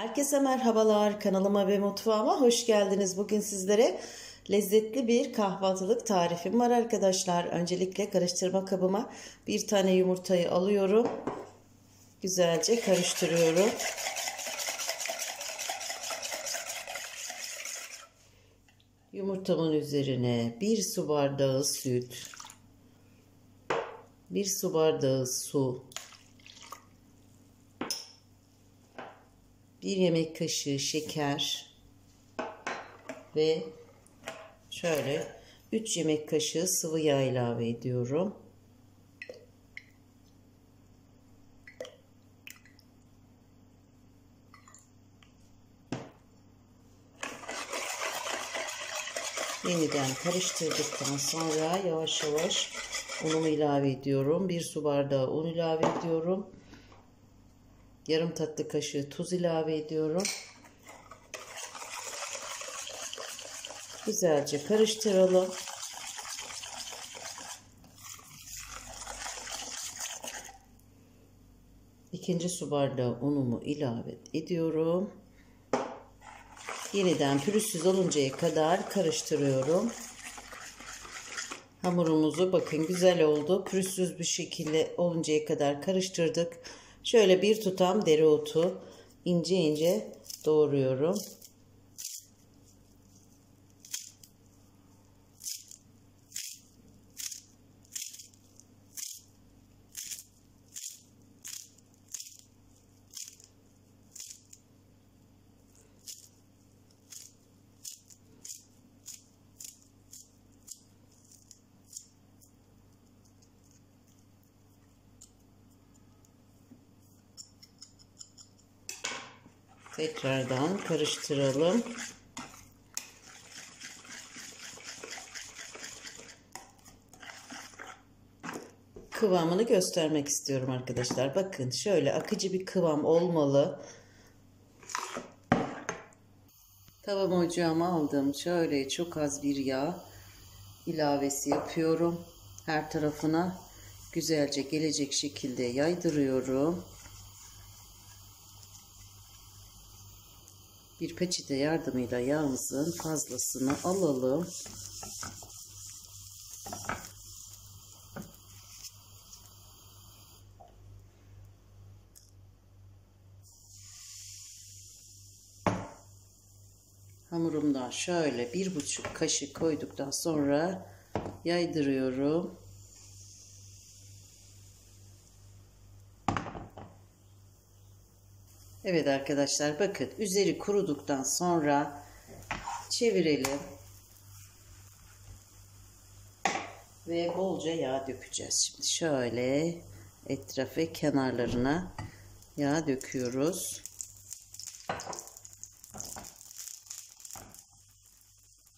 Herkese merhabalar kanalıma ve mutfağıma hoş geldiniz. Bugün sizlere lezzetli bir kahvaltılık tarifim var arkadaşlar. Öncelikle karıştırma kabıma bir tane yumurtayı alıyorum. Güzelce karıştırıyorum. Yumurtamın üzerine bir su bardağı süt, bir su bardağı su, bir yemek kaşığı şeker ve şöyle 3 yemek kaşığı sıvı yağ ilave ediyorum. Yeniden karıştırdıktan sonra yavaş yavaş unumu ilave ediyorum. Bir su bardağı un ilave ediyorum. Yarım tatlı kaşığı tuz ilave ediyorum. Güzelce karıştıralım. İkinci su bardağı unumu ilave ediyorum. Yeniden pürüzsüz oluncaya kadar karıştırıyorum. Hamurumuzu bakın güzel oldu. Pürüzsüz bir şekilde oluncaya kadar karıştırdık. Şöyle bir tutam dereotu ince ince doğruyorum. Tekrardan karıştıralım. Kıvamını göstermek istiyorum arkadaşlar. Bakın şöyle akıcı bir kıvam olmalı. Tavam ocağıma aldım. Şöyle çok az bir yağ ilavesi yapıyorum. Her tarafına güzelce gelecek şekilde yaydırıyorum. Bir peçete yardımıyla yağımızın fazlasını alalım. Hamurumdan şöyle bir buçuk kaşık koyduktan sonra yaydırıyorum. Evet arkadaşlar bakın üzeri kuruduktan sonra çevirelim. Ve bolca yağ dökeceğiz. Şimdi şöyle etrafı kenarlarına yağ döküyoruz.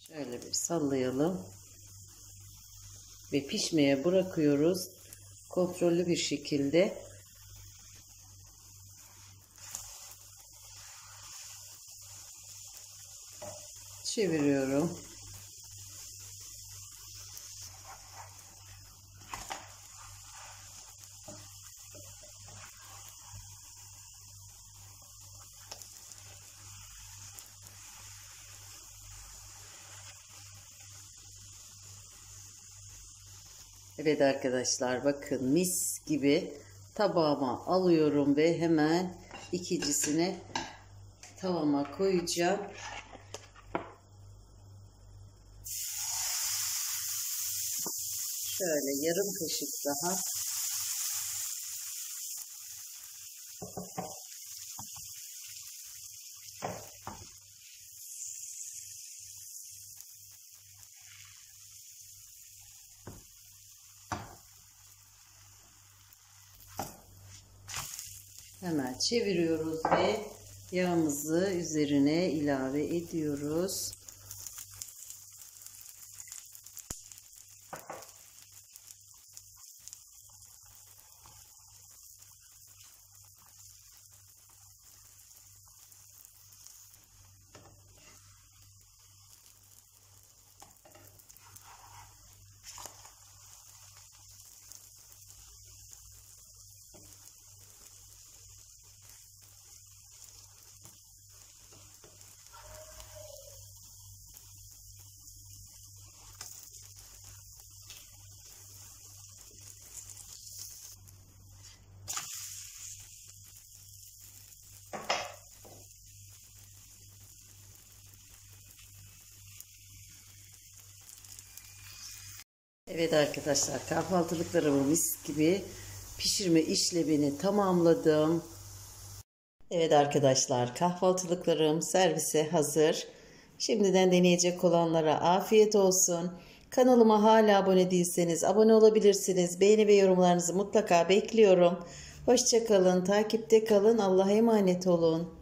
Şöyle bir sallayalım. Ve pişmeye bırakıyoruz. Kontrollü bir şekilde çeviriyorum. Evet arkadaşlar bakın mis gibi tabağıma alıyorum ve hemen ikincisini tavama koyacağım. Şöyle yarım kaşık daha. Hemen çeviriyoruz ve yağımızı üzerine ilave ediyoruz. Evet arkadaşlar kahvaltılıklarımı mis gibi pişirme işlemini tamamladım. Evet arkadaşlar kahvaltılıklarım servise hazır. Şimdiden deneyecek olanlara afiyet olsun. Kanalıma hala abone değilseniz abone olabilirsiniz. Beğeni ve yorumlarınızı mutlaka bekliyorum. Hoşçakalın, takipte kalın, Allah'a emanet olun.